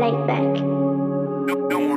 laid back.